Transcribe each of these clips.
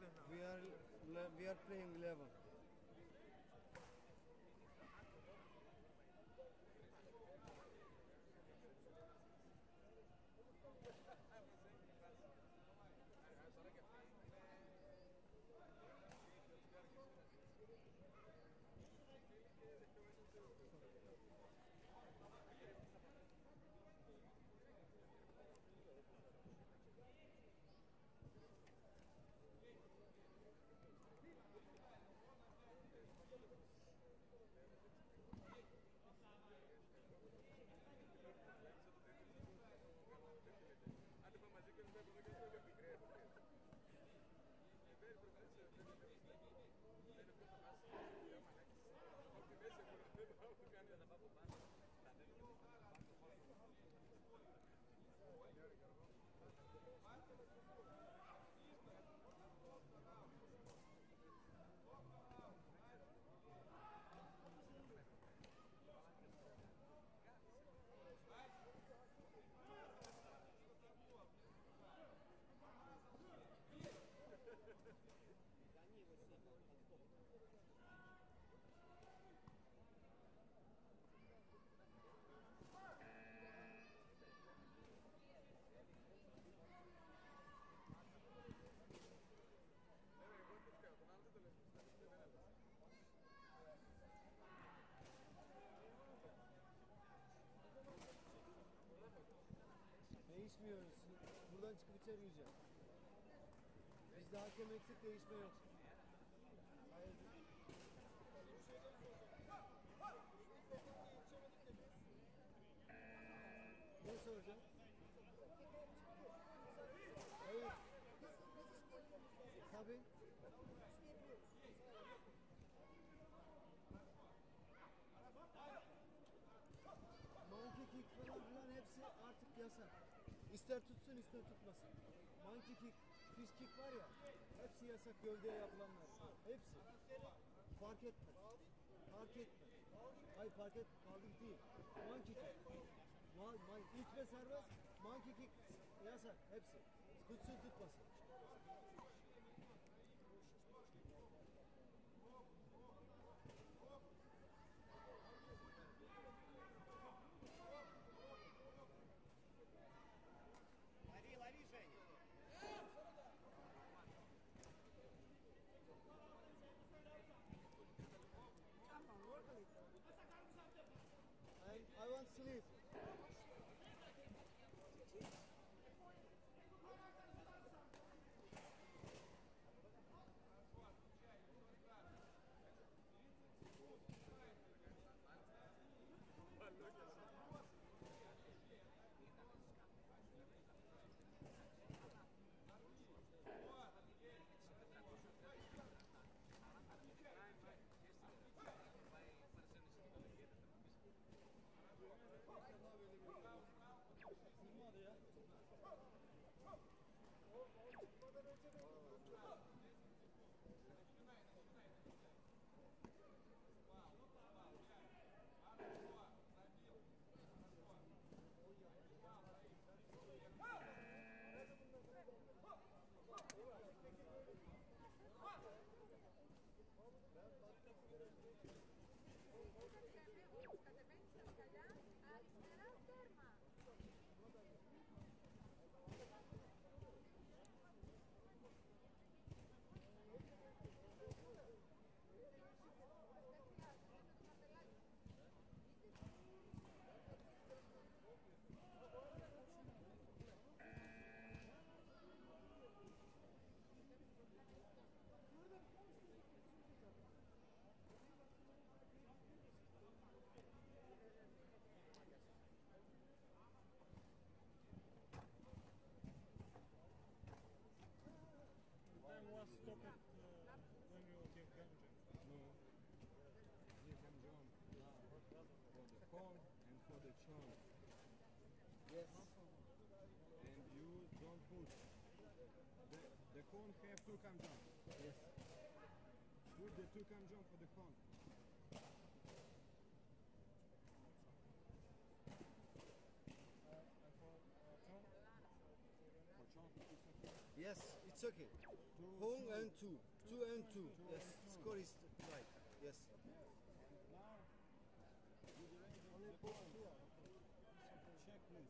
now. We are, we are playing 11. Değişmiyoruz. Buradan çıkıp içeri gireceğiz. Bizde hakem eksik değişme yok. Hayır. Ne soracağım? Evet. Tabii. Monkey kick falan filan hepsi artık yasak. İster tutsun ister tutmasın. Monkey kick, fish kick var ya hepsi yasak gövdeye yapılanlar. Hepsi. Fark etme. Fark etme. Hayır fark et kaldık değil. Monkey kick. Man, man, itme serbest. Monkey kick yasak hepsi. Tutsun tutmasın. Oh, Yes. And you don't push. The, the cone have two come jump. Yes. Put the two come jump for the cone. Yes, it's okay. Two, Home two, and two. Two and two. two yes, and score is right. Yes. yes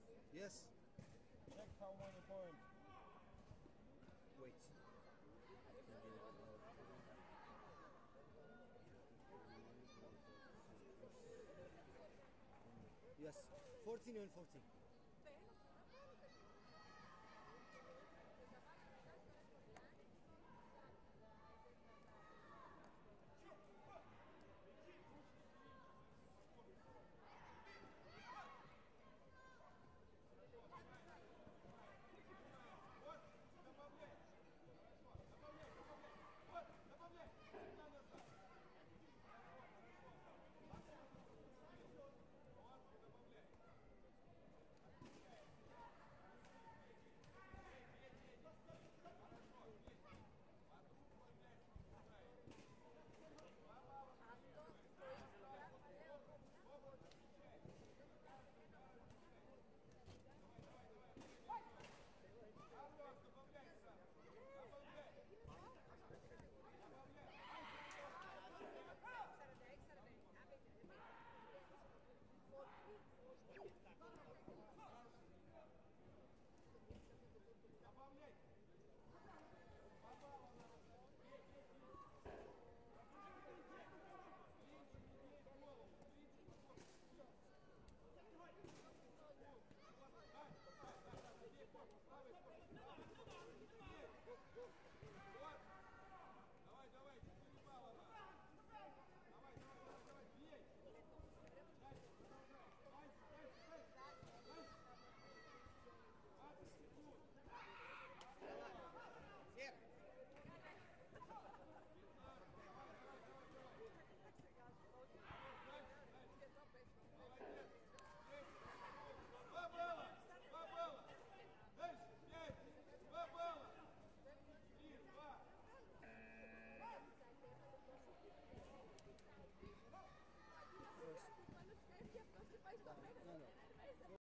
points. Yes. Check how many points. Wait. Yes, 14 and 14.